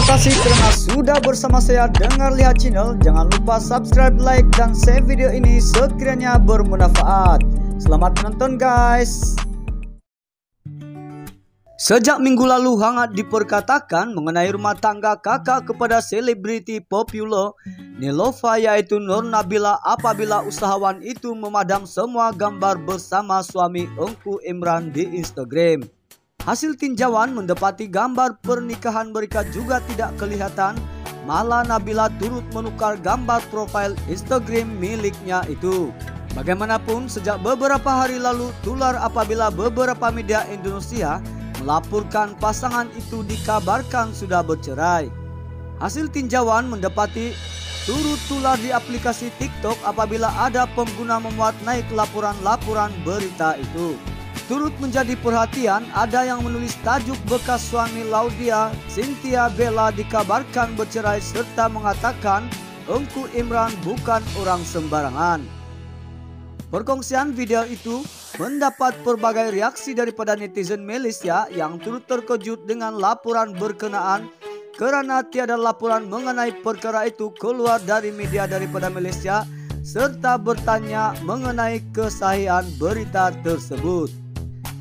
Terima kasih karena sudah bersama saya dengar lihat channel. Jangan lupa subscribe, like, dan share video ini sekiranya bermanfaat. Selamat menonton guys. Sejak minggu lalu hangat diperkatakan mengenai rumah tangga kakak kepada selebriti populer Nilova yaitu Nur Nabila apabila usahawan itu memadam semua gambar bersama suami Engku Imran di Instagram. Hasil tinjauan mendapati gambar pernikahan mereka juga tidak kelihatan malah Nabila turut menukar gambar profil Instagram miliknya itu. Bagaimanapun sejak beberapa hari lalu tular apabila beberapa media Indonesia melaporkan pasangan itu dikabarkan sudah bercerai. Hasil tinjauan mendapati turut tular di aplikasi TikTok apabila ada pengguna memuat naik laporan-laporan berita itu. Turut menjadi perhatian ada yang menulis tajuk bekas suami Laudia, Cynthia Bella dikabarkan bercerai serta mengatakan Engku Imran bukan orang sembarangan. Perkongsian video itu mendapat berbagai reaksi daripada netizen Malaysia yang turut terkejut dengan laporan berkenaan kerana tiada laporan mengenai perkara itu keluar dari media daripada Malaysia serta bertanya mengenai kesahihan berita tersebut.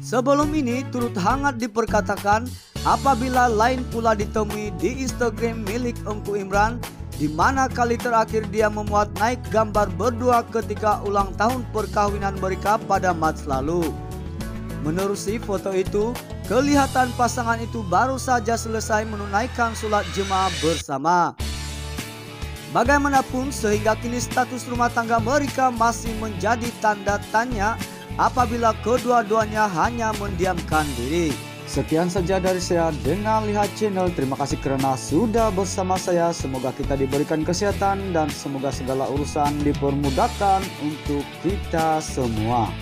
Sebelum ini turut hangat diperkatakan apabila lain pula ditemui di Instagram milik Engku Imran di mana kali terakhir dia memuat naik gambar berdua ketika ulang tahun perkawinan mereka pada Maret lalu. Menerusi foto itu, kelihatan pasangan itu baru saja selesai menunaikan sholat jemaah bersama. Bagaimanapun sehingga kini status rumah tangga mereka masih menjadi tanda tanya apabila kedua-duanya hanya mendiamkan diri. Sekian saja dari saya dengan Lihat Channel. Terima kasih karena sudah bersama saya. Semoga kita diberikan kesehatan dan semoga segala urusan dipermudahkan untuk kita semua.